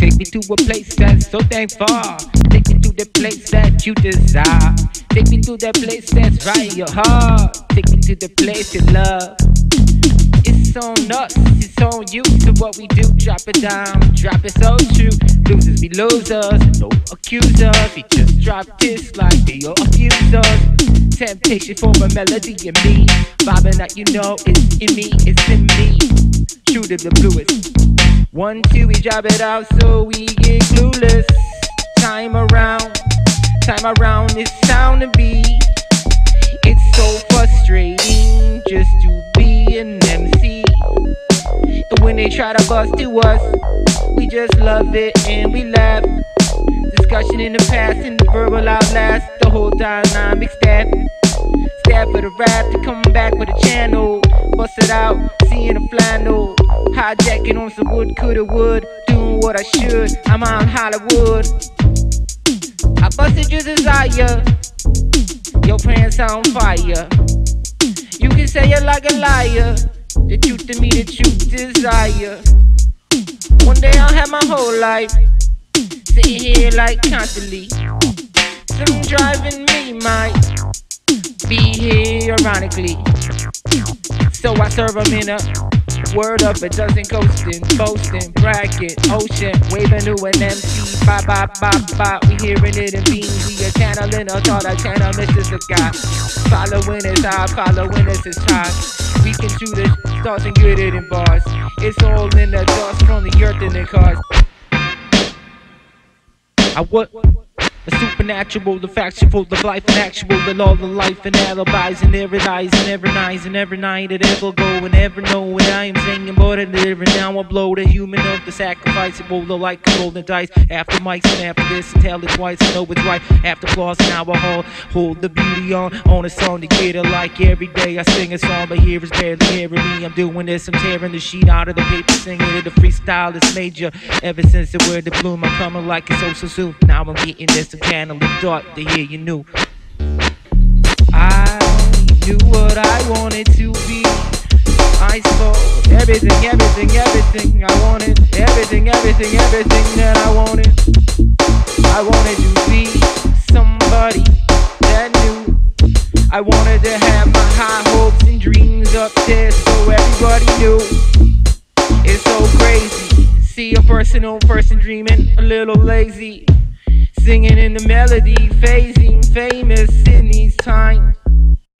Take me to a place that's so dang far. Take me to the place that you desire. Take me to that place that's right in your heart. Take me to the place you love. It's on us, it's on you. So what we do, drop it down, drop it so true. Losers be losers, no accusers. We just drop this like they all abuse us. Temptation for a melody in me. Vibing that you know it's in me, it's in me. True to the bluest. One, two, we drop it out so we get clueless. Time around, time around, it's sound to be. It's so frustrating just to be an MC. And when they try to bust to us, we just love it and we laugh. Discussion in the past and the verbal outlast the whole dynamic stab. Stab for the rap to come back with a channel. Bust it out, seeing a flannel. Hijacking on some wood, coulda, wood, Doing what I should, I'm on Hollywood. I busted your desire. Your pants on fire. You can say you're like a liar. The truth to me, the truth desire. One day I'll have my whole life sitting here like constantly. Some driving me might be here ironically. So I serve them in a word up a dozen coasting, bracket, ocean, waving to an MC. Bye bye bye bye. We hearing it in beans. We a channeling a thought, a channel, Mr. the guy. Following his eye, following his his high. We can shoot it, stars and get it in bars. It's all in the dust from the earth and the cars. I what? The supernatural, the factual, the life and actual, the all the life and alibis and every lies and every night and every night it ever go and ever know when I am singing but it and now I blow the human of the sacrifice and roll the like a golden dice. After mics and after this and tell it twice I know it's right. After and now I hold hold the beauty on on a song to get it like. Every day I sing a song but here is barely hearing me. I'm doing this I'm tearing the sheet out of the paper singing it. The freestyle is major. Ever since the word the bloom I'm coming like it's so so soon now I'm getting this to channeling thought to hear you knew. I knew what I wanted to be. I saw everything, everything, everything I wanted. Everything, everything, everything that I wanted. I wanted to be somebody that knew. I wanted to have my high hopes and dreams up there so everybody knew. It's so crazy. See a person on person dreaming a little lazy. Singing in the melody, phasing, famous in these times.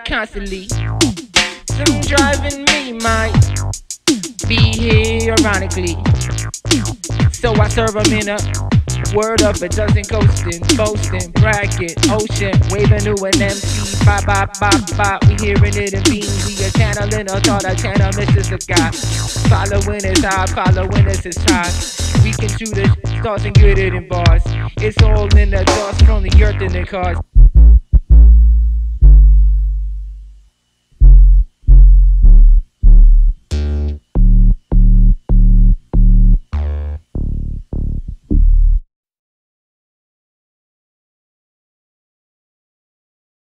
Constantly. Some driving me might be here ironically. So I serve them in a word up a dozen coasting, boasting, bracket, ocean, waving to an MC. Bye bye bye bye. We hearing it in beans. We a channeling a thought, a channel, Mr. the guy. Following his eye, following his time. We can shoot it, stars and get it in bars. It's all in the dust from the earth and the cars.